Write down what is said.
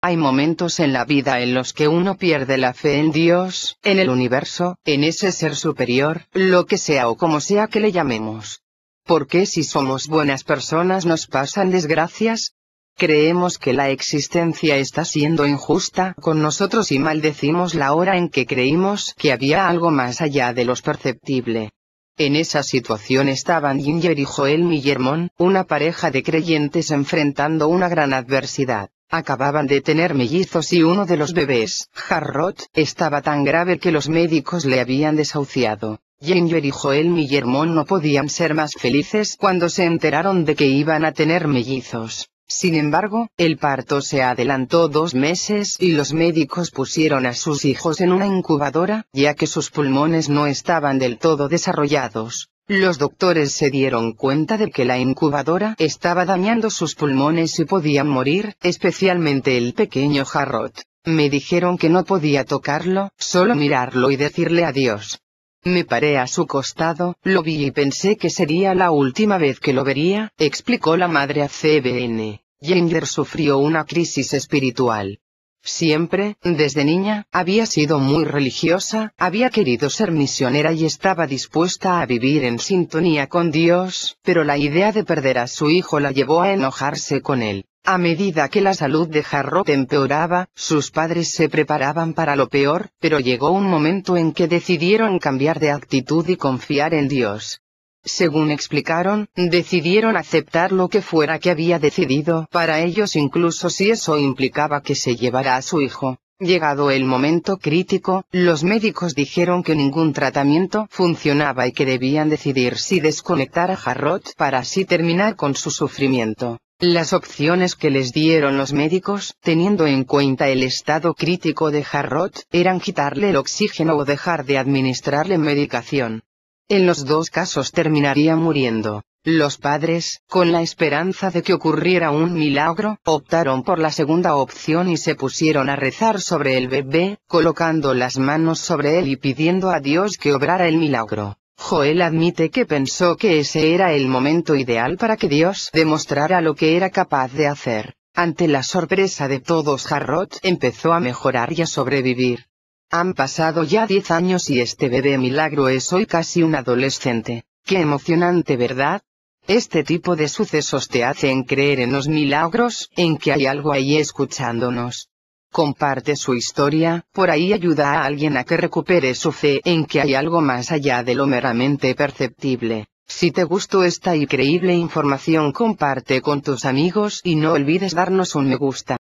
Hay momentos en la vida en los que uno pierde la fe en Dios, en el universo, en ese ser superior, lo que sea o como sea que le llamemos. ¿Por qué si somos buenas personas nos pasan desgracias? Creemos que la existencia está siendo injusta con nosotros y maldecimos la hora en que creímos que había algo más allá de lo perceptible. En esa situación estaban Ginger y Joel Millermon, una pareja de creyentes enfrentando una gran adversidad. Acababan de tener mellizos y uno de los bebés, Harrod, estaba tan grave que los médicos le habían desahuciado. Ginger y Joel Millermon no podían ser más felices cuando se enteraron de que iban a tener mellizos. Sin embargo, el parto se adelantó dos meses y los médicos pusieron a sus hijos en una incubadora, ya que sus pulmones no estaban del todo desarrollados. Los doctores se dieron cuenta de que la incubadora estaba dañando sus pulmones y podían morir, especialmente el pequeño Jarrot. Me dijeron que no podía tocarlo, solo mirarlo y decirle adiós. Me paré a su costado, lo vi y pensé que sería la última vez que lo vería, explicó la madre a CBN. Ginger sufrió una crisis espiritual. Siempre, desde niña, había sido muy religiosa, había querido ser misionera y estaba dispuesta a vivir en sintonía con Dios, pero la idea de perder a su hijo la llevó a enojarse con él. A medida que la salud de Harrod empeoraba, sus padres se preparaban para lo peor, pero llegó un momento en que decidieron cambiar de actitud y confiar en Dios. Según explicaron, decidieron aceptar lo que fuera que había decidido para ellos incluso si eso implicaba que se llevara a su hijo. Llegado el momento crítico, los médicos dijeron que ningún tratamiento funcionaba y que debían decidir si desconectar a Harrod para así terminar con su sufrimiento. Las opciones que les dieron los médicos, teniendo en cuenta el estado crítico de Harrod, eran quitarle el oxígeno o dejar de administrarle medicación. En los dos casos terminaría muriendo. Los padres, con la esperanza de que ocurriera un milagro, optaron por la segunda opción y se pusieron a rezar sobre el bebé, colocando las manos sobre él y pidiendo a Dios que obrara el milagro. Joel admite que pensó que ese era el momento ideal para que Dios demostrara lo que era capaz de hacer. Ante la sorpresa de todos Harrod empezó a mejorar y a sobrevivir. Han pasado ya 10 años y este bebé milagro es hoy casi un adolescente. Qué emocionante, ¿verdad? Este tipo de sucesos te hacen creer en los milagros, en que hay algo ahí escuchándonos. Comparte su historia, por ahí ayuda a alguien a que recupere su fe en que hay algo más allá de lo meramente perceptible. Si te gustó esta increíble información comparte con tus amigos y no olvides darnos un me gusta.